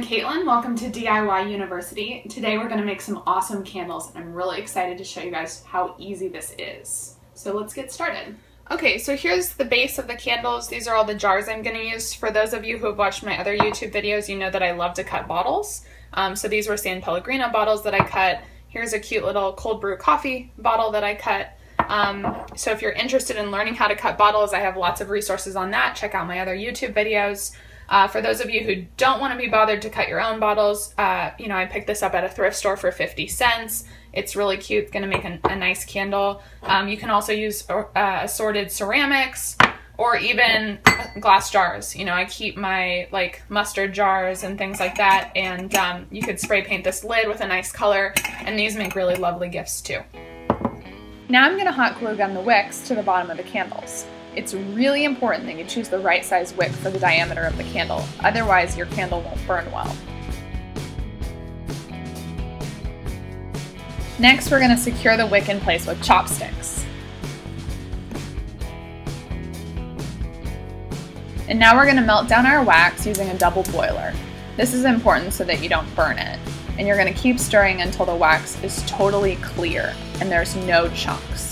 Caitlin. Welcome to DIY University. Today we're going to make some awesome candles and I'm really excited to show you guys how easy this is. So let's get started. Okay, so here's the base of the candles. These are all the jars I'm going to use. For those of you who have watched my other YouTube videos, you know that I love to cut bottles. Um, so these were San Pellegrino bottles that I cut. Here's a cute little cold brew coffee bottle that I cut. Um, so if you're interested in learning how to cut bottles, I have lots of resources on that. Check out my other YouTube videos. Uh, for those of you who don't want to be bothered to cut your own bottles, uh, you know, I picked this up at a thrift store for 50 cents. It's really cute, it's going to make a, a, nice candle. Um, you can also use uh, assorted ceramics or even glass jars. You know, I keep my like mustard jars and things like that, and um, you could spray paint this lid with a nice color, and these make really lovely gifts too. Now I'm going to hot glue gun the wicks to the bottom of the candles. It's really important that you choose the right size wick for the diameter of the candle, otherwise your candle won't burn well. Next, we're going to secure the wick in place with chopsticks. And now we're going to melt down our wax using a double boiler. This is important so that you don't burn it. And you're going to keep stirring until the wax is totally clear and there's no chunks.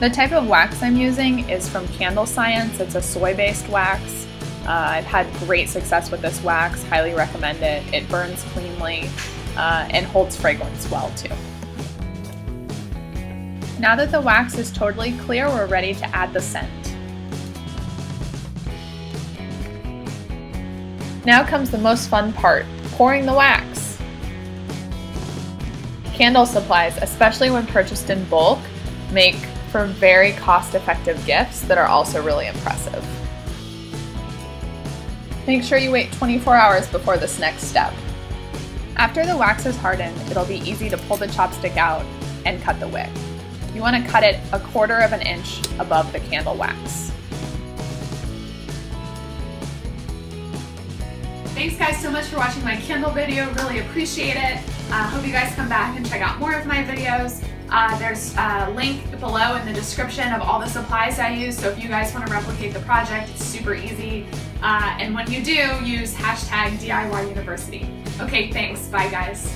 The type of wax I'm using is from Candle Science. It's a soy-based wax. Uh, I've had great success with this wax, highly recommend it. It burns cleanly uh, and holds fragrance well too. Now that the wax is totally clear, we're ready to add the scent. Now comes the most fun part, pouring the wax. Candle supplies, especially when purchased in bulk, make for very cost-effective gifts that are also really impressive. Make sure you wait 24 hours before this next step. After the wax is hardened, it'll be easy to pull the chopstick out and cut the wick. You want to cut it a quarter of an inch above the candle wax. Thanks guys so much for watching my candle video, really appreciate it. I uh, hope you guys come back and check out more of my videos. Uh, there's a link below in the description of all the supplies I use, so if you guys want to replicate the project, it's super easy. Uh, and when you do, use hashtag DIY University. Okay, thanks. Bye, guys.